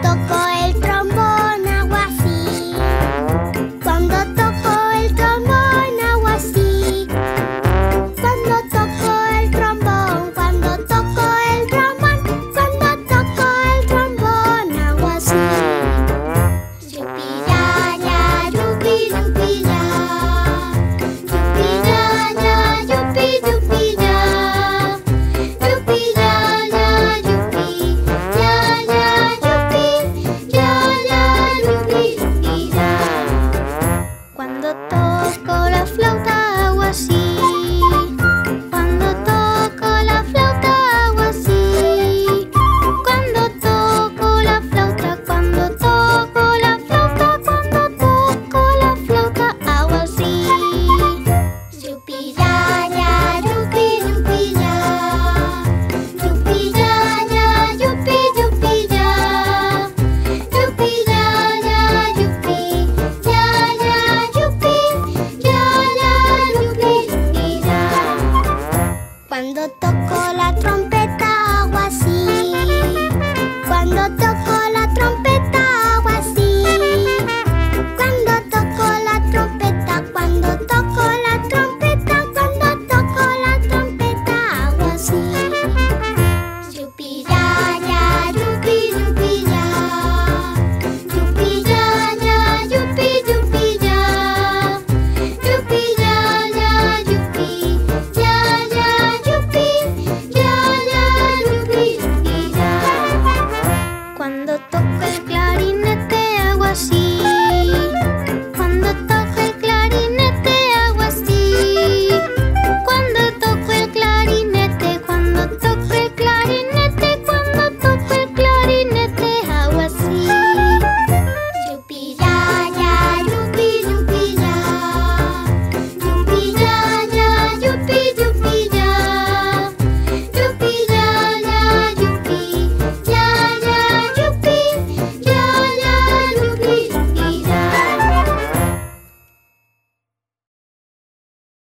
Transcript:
toco el tronco. Cuando toco la trompeta.